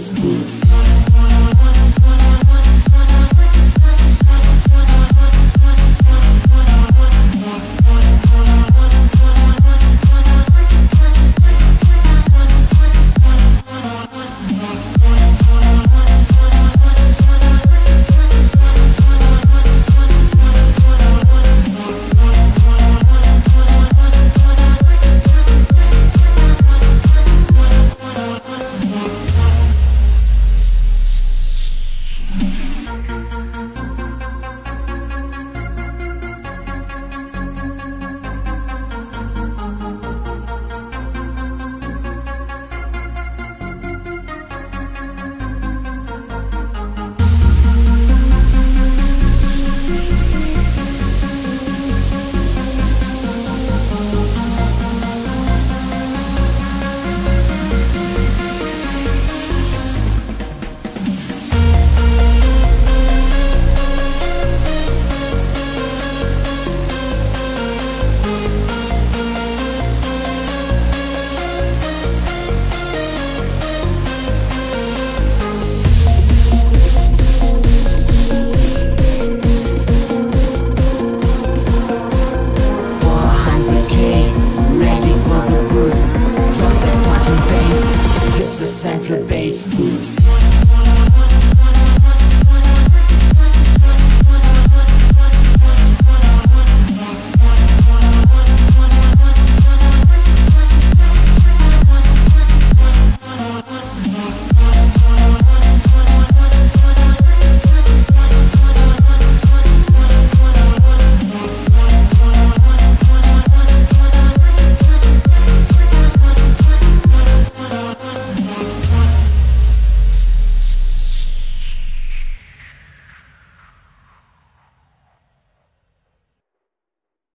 Facebook。culture-based